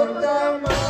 Lord, the